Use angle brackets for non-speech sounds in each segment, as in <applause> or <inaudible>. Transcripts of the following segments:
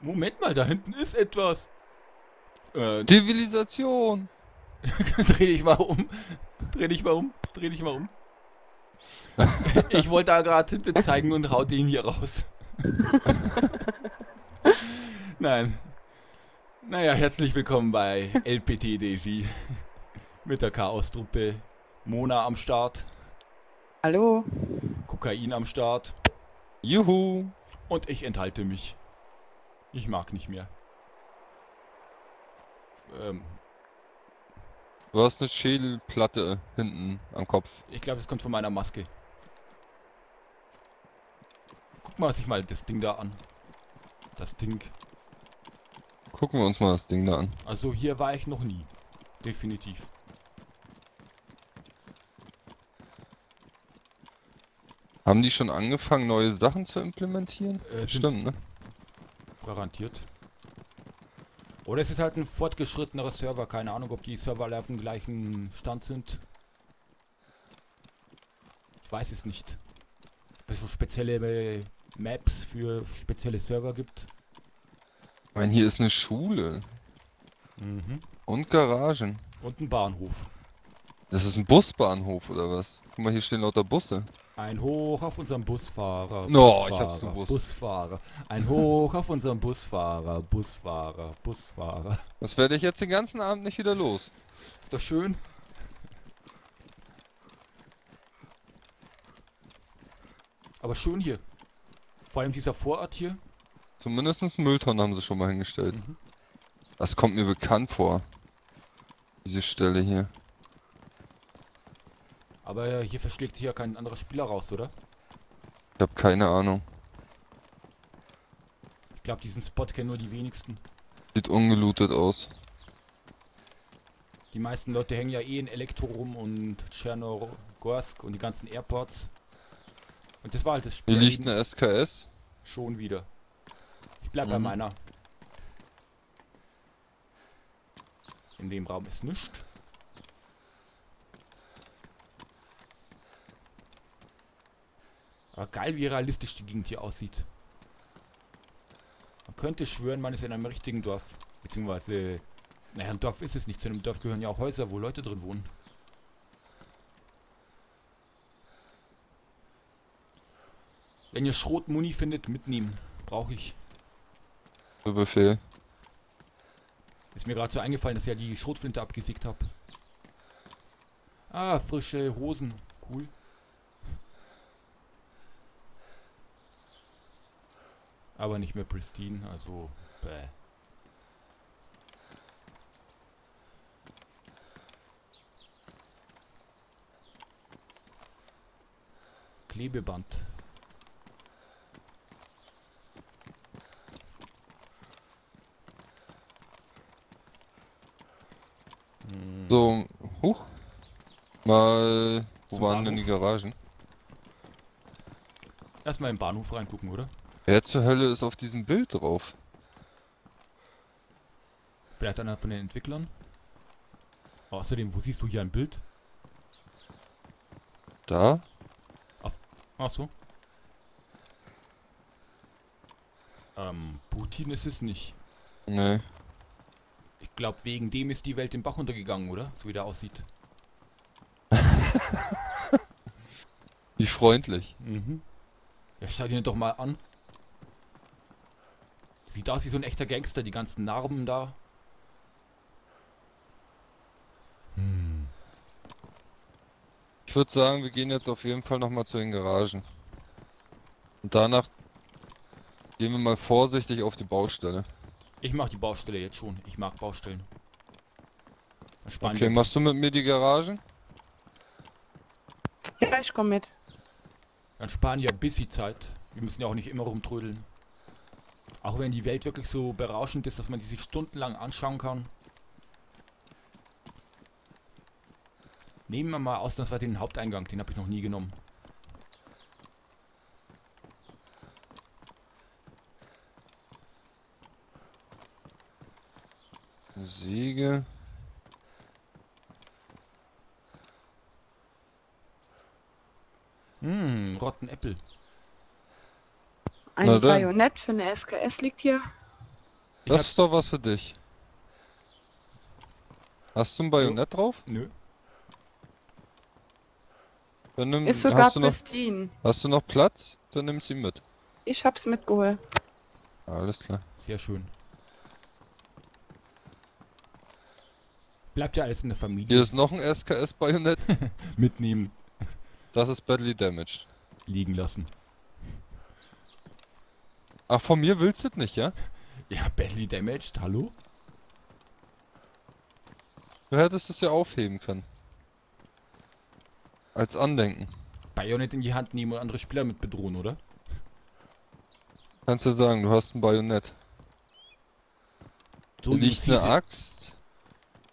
Moment mal, da hinten ist etwas. Äh, Zivilisation. <laughs> dreh dich mal um. Dreh dich mal um. Dreh dich mal um. Ich wollte da gerade hinten <laughs> zeigen und hau den hier raus. <laughs> Nein. Naja, herzlich willkommen bei LPT Daisy. Mit der Chaos-Truppe. Mona am Start. Hallo. Kokain am Start. Juhu. Und ich enthalte mich. Ich mag nicht mehr. Ähm, Du hast eine Schädelplatte hinten am Kopf. ich glaube, es kommt von meiner Maske. Guck mal sich mal das Ding da an. Das Ding. Gucken wir uns mal das Ding da an. Also hier war ich noch nie. Definitiv. Haben die schon angefangen, neue Sachen zu implementieren? Äh, Stimmt, ne? Garantiert. Oder es ist halt ein fortgeschrittener Server. Keine Ahnung, ob die Server alle auf dem gleichen Stand sind. Ich weiß es nicht. Ob es so spezielle Maps für spezielle Server gibt. Ich meine, hier ist eine Schule. Mhm. Und Garagen. Und ein Bahnhof. Das ist ein Busbahnhof, oder was? Guck mal, hier stehen lauter Busse. Ein Hoch auf unseren Busfahrer. No, ich Busfahrer, hab's gewusst. Busfahrer. Ein Hoch auf unseren Busfahrer. Busfahrer. Busfahrer. Das werde ich jetzt den ganzen Abend nicht wieder los. Ist doch schön. Aber schön hier. Vor allem dieser Vorort hier. Zumindest Mülltonnen haben sie schon mal hingestellt. Mhm. Das kommt mir bekannt vor. Diese Stelle hier. Aber hier verschlägt sich ja kein anderer Spieler raus, oder? Ich habe keine Ahnung. Ich glaube, diesen Spot kennen nur die wenigsten. Sieht ungelootet aus. Die meisten Leute hängen ja eh in Elektro rum und Tschernogorsk und die ganzen Airports. Und das war halt das Spiel. Hier liegt eine SKS. Schon wieder. Ich bleib bei Mhm. meiner. In dem Raum ist nichts. Aber geil, wie realistisch die Gegend hier aussieht. Man könnte schwören, man ist in einem richtigen Dorf. Beziehungsweise, naja, ein Dorf ist es nicht. Zu einem Dorf gehören ja auch Häuser, wo Leute drin wohnen. Wenn ihr Schrotmuni findet, mitnehmen. Brauche ich. Befehl. Ist mir gerade so eingefallen, dass ich ja die Schrotflinte abgesägt habe. Ah, frische Hosen. Cool. Aber nicht mehr pristine, also bäh. Klebeband. So, huch. Mal. Wo Zum waren denn die Bahnhof? Garagen? Erstmal im Bahnhof reingucken, oder? Wer zur Hölle ist auf diesem Bild drauf? Vielleicht einer von den Entwicklern. Außerdem, wo siehst du hier ein Bild? Da? Ach so. Ähm, Putin ist es nicht. Nee. Ich glaube, wegen dem ist die Welt den Bach untergegangen, oder? So wie der aussieht. <laughs> Wie freundlich. Mhm. Ja, schau dir doch mal an. Sieht aus wie so ein echter Gangster, die ganzen Narben da. Hm. Ich würde sagen, wir gehen jetzt auf jeden Fall nochmal zu den Garagen. Und danach gehen wir mal vorsichtig auf die Baustelle. Ich mach die Baustelle jetzt schon. Ich mag Baustellen. Sparen Okay, wir machst du mit mir die Garagen? Ja, ich komme mit. Dann sparen ja ein bisschen Zeit. Wir müssen ja auch nicht immer rumtrödeln. Auch wenn die Welt wirklich so berauschend ist, dass man die sich stundenlang anschauen kann. Nehmen wir mal ausnahmsweise den Haupteingang, den habe ich noch nie genommen. Säge. Hm, Rotten Apple. Ein Na. Bajonett für eine SKS liegt hier. Ich Das ist doch was für dich. Hast du ein Bajonett drauf? nö. Dann nimm, Ist sogar hast, du noch, hast du noch Platz? Dann nimm sie mit. Ich hab's mitgeholt. Alles klar. Sehr schön. Bleibt ja alles in der Familie. Hier ist noch ein SKS-Bajonett. <laughs> Mitnehmen, Das ist badly damaged. liegen lassen. Ach, von mir willst du das nicht, ja? Ja, badly damaged, hallo? Du hättest es ja aufheben können. Als Andenken. Bayonet in die Hand nehmen und andere Spieler mit bedrohen, oder? Kannst du sagen, du hast ein Bajonett. So liegt eine Axt.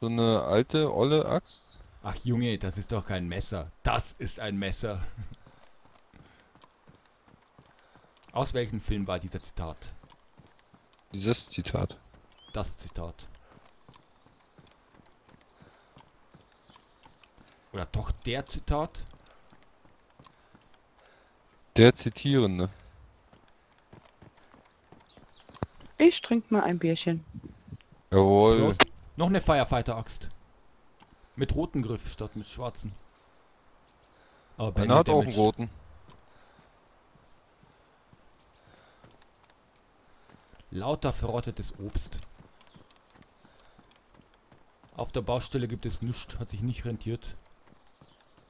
So eine alte, olle Axt. Ach Junge, das ist doch kein Messer. Das ist ein Messer. Aus welchem Film war dieser Zitat? Dieses Zitat. Das Zitat. Oder doch der Zitat? Der Zitierende. Ich trink mal ein Bierchen. Jawohl. Prost. Noch eine Firefighter-Axt. Mit rotem Griff statt mit schwarzen. Aber Einer hat auch einen roten. Lauter verrottetes Obst. Auf der Baustelle gibt es nichts, hat sich nicht rentiert.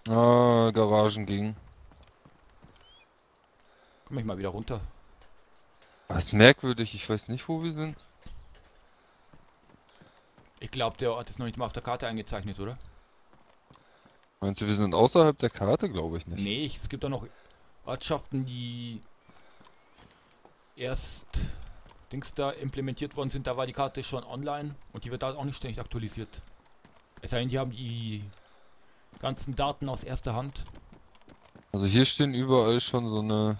Ah, Garagen ging. Komm ich mal wieder runter. Was merkwürdig, ich weiß nicht, wo wir sind. Ich glaube, der Ort ist noch nicht mal auf der Karte eingezeichnet, oder? Meinst du, wir sind außerhalb der Karte? Glaube ich nicht. Nee, es gibt auch noch Ortschaften, die erst Dings da implementiert worden sind. Da war die Karte schon online und die wird da auch nicht ständig aktualisiert. Es sei denn, die haben die ganzen Daten aus erster Hand. Also hier stehen überall schon so eine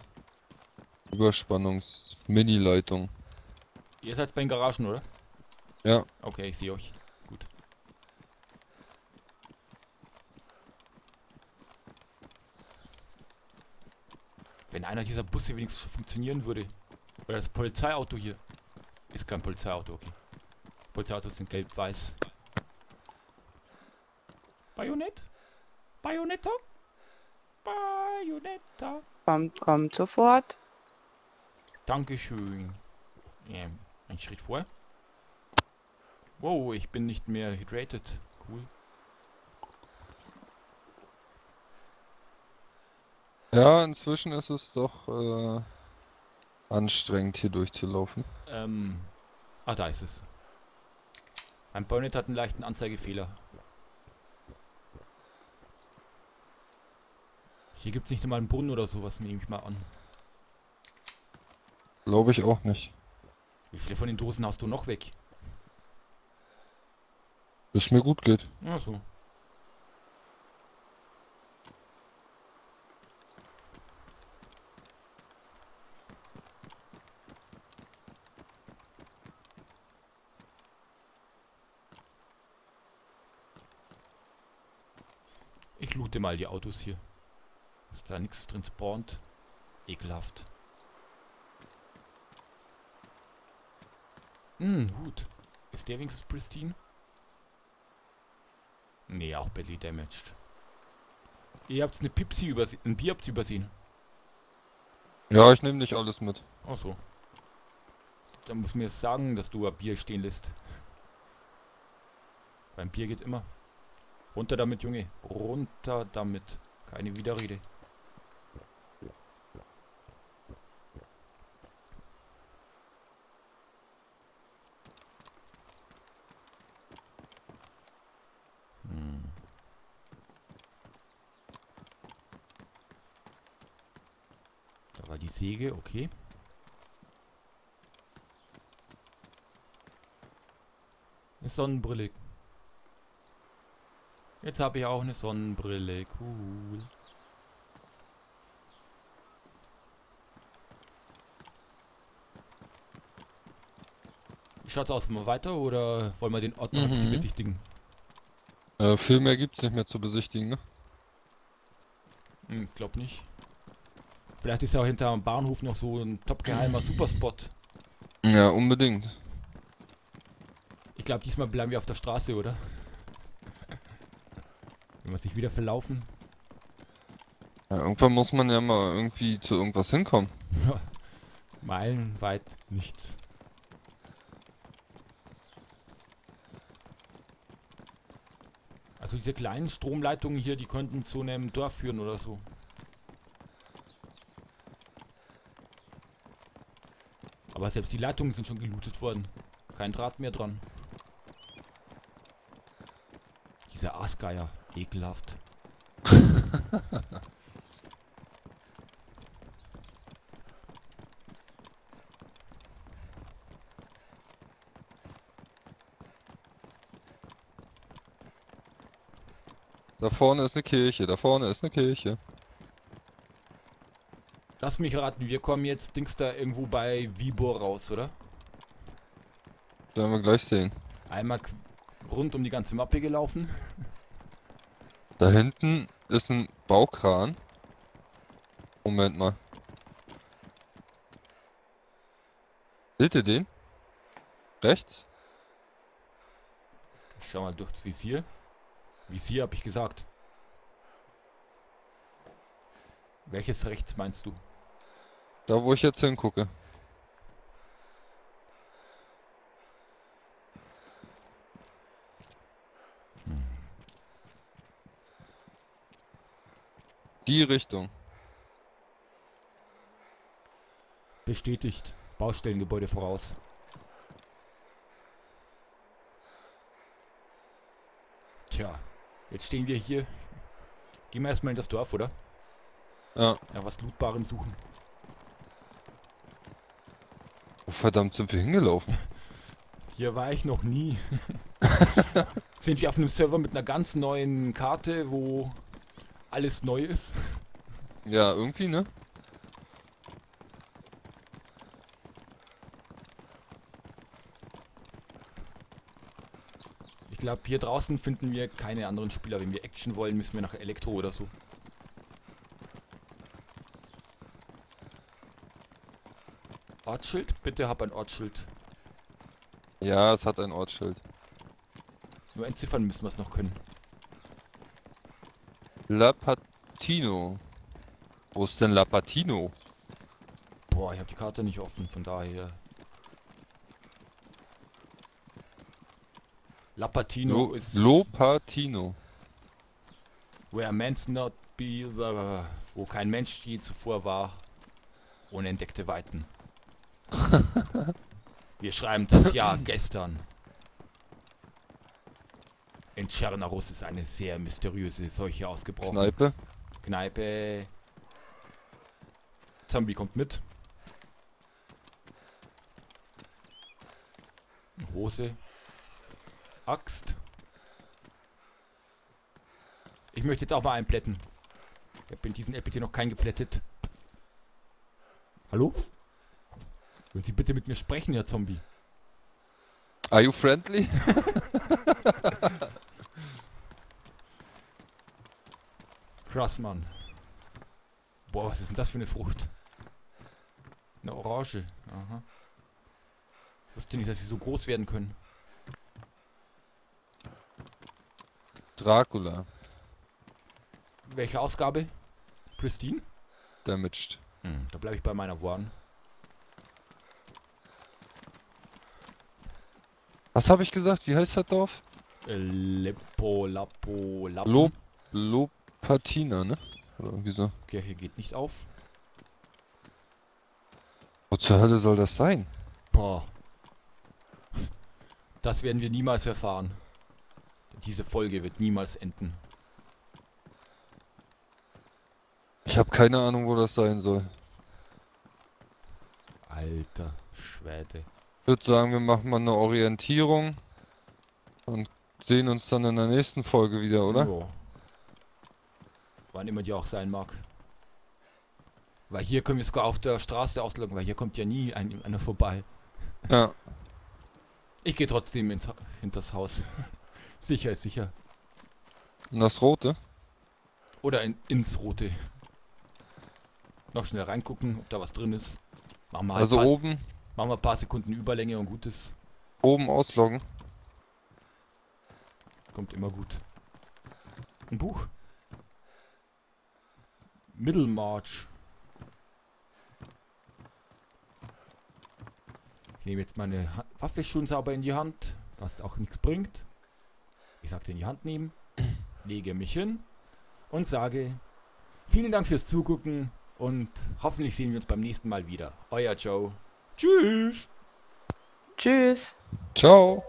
Überspannungs-Mini-Leitung. Ihr seid bei den Garagen, oder? Ja. Okay, ich sehe euch. Gut. Wenn einer dieser Busse wenigstens funktionieren würde. Oder das Polizeiauto hier. Ist kein Polizeiauto, okay. Polizeiautos sind gelb-weiß. Bajonett? Bajonetta? Bajonetta? Kommt, kommt sofort. Dankeschön. Ähm, ein Schritt vor. Wow, ich bin nicht mehr hydrated. Cool. Ja, inzwischen ist es doch äh, anstrengend hier durchzulaufen. Ähm. Ah, da ist es. Mein Bonnet hat einen leichten Anzeigefehler. Hier gibt es nicht einmal einen Brunnen oder sowas, nehme ich mal an. Glaube ich auch nicht. Wie viele von den Dosen hast du noch weg? Bis mir gut geht. Ach so. Loote mal die Autos hier. Dass da nichts drin spawnt. Ekelhaft. Hm, Hut. Ist der wenigstens pristine? Nee, auch badly damaged. Ihr habt eine Pipsi übersehen. Ein Bier habt ihr übersehen. Ja, ich nehme nicht alles mit. Ach so. Dann muss mir jetzt sagen, dass du ein Bier stehen lässt. Beim Bier geht immer. Runter damit, Junge. Runter damit. Keine Widerrede. Hm. Da war die Säge, okay. Eine Sonnenbrille. Jetzt habe ich auch eine Sonnenbrille. Cool. Wie schaut's aus? Mal weiter oder wollen wir den Ort noch ein bisschen Mhm. besichtigen? Äh, viel mehr gibt's nicht mehr zu besichtigen, ne? Hm, ich glaube nicht. Vielleicht ist ja auch hinter dem Bahnhof noch so ein top geheimer Superspot. Ja, unbedingt. glaube, diesmal bleiben wir auf der Straße, oder? Wenn wir sich wieder verlaufen. Ja, irgendwann muss man ja mal irgendwie zu irgendwas hinkommen. Meilenweit nichts. Also diese kleinen Stromleitungen hier, die könnten zu einem Dorf führen oder so. Aber selbst die Leitungen sind schon gelootet worden. Kein Draht mehr dran. Dieser Aasgeier, ekelhaft. <laughs> Da vorne ist eine Kirche, da vorne ist eine Kirche. Lass mich raten, wir kommen jetzt Dings da irgendwo bei Vibor raus, oder? Werden wir gleich sehen. Einmal rund um die ganze Mappe gelaufen. Da hinten ist ein Baukran. Moment mal. Seht ihr den? Rechts? Ich schau mal durchs Visier. Visier habe ich gesagt. Welches rechts meinst du? Da wo ich jetzt hingucke. Die Richtung. Bestätigt. Baustellengebäude voraus. Tja, jetzt stehen wir hier. Gehen wir erstmal in das Dorf, oder? Ja. Ja, was Lootbarem suchen. Wo verdammt sind wir hingelaufen? <laughs> Hier war ich noch nie. <laughs> Sind wir auf einem Server mit einer ganz neuen Karte, wo alles neu ist? Ja, irgendwie, ne? Ich glaube, hier draußen finden wir keine anderen Spieler. Wenn wir Action wollen, müssen wir nach Elektro oder so. Ortsschild? Bitte hab ein Ortsschild. Ja, es hat ein Ortsschild. Nur entziffern müssen wir es noch können. Lapatino. Wo ist denn Lapatino? Boah, ich habe die Karte nicht offen, von daher. Lapatino Lo ist Lopatino. where man's not be the, wo kein Mensch je zuvor war, unentdeckte Weiten. <laughs> Wir schreiben das Jahr gestern. In Tschernarus ist eine sehr mysteriöse Seuche ausgebrochen. Kneipe. Kneipe. Zombie kommt mit. Hose. Axt. Ich möchte jetzt auch mal einplätten. Ich habe in diesem LPT noch keinen geplättet. Hallo? Würden Sie bitte mit mir sprechen, Herr Zombie? Are you friendly? <laughs> Krass, Mann. Boah, was ist denn das für eine Frucht? Eine Orange. Aha. Wusste nicht, dass sie so groß werden können. Dracula. Welche Ausgabe? Pristine? Damaged. Hm, da bleibe ich bei meiner One. Was habe ich gesagt? Wie heißt das Dorf? Äh, Leppo, Lappo, Lappen. Lop Lopatina, ne? Oder irgendwie so. Kirche geht nicht auf. Wo zur Hölle soll das sein? Boah. Das werden wir niemals erfahren. Diese Folge wird niemals enden. Ich habe keine Ahnung, wo das sein soll. Alter Schwede. Ich würde sagen, wir machen mal eine Orientierung und sehen uns dann in der nächsten Folge wieder, oder? Ja. Wann immer die auch sein mag. Weil hier können wir sogar auf der Straße ausloggen, weil hier kommt ja nie ein, einer vorbei. Ja. Ich gehe trotzdem ins, hinters Haus. <laughs> sicher ist sicher. Und das Rote? Oder in, ins Rote. Noch schnell reingucken, ob da was drin ist. Machen wir, halt Also paar, oben, machen wir ein paar Sekunden Überlänge und gut ist. oben ausloggen. kommt immer gut. Ein Buch. Middlemarch. Ich nehme jetzt meine ha Waffe schon sauber in die Hand, was auch nichts bringt. Ich sagte in die Hand nehmen, <clears throat> lege mich hin und sage vielen Dank fürs Zugucken und hoffentlich sehen wir uns beim nächsten Mal wieder. Euer Joe. Tschüss. Tschüss. Ciao.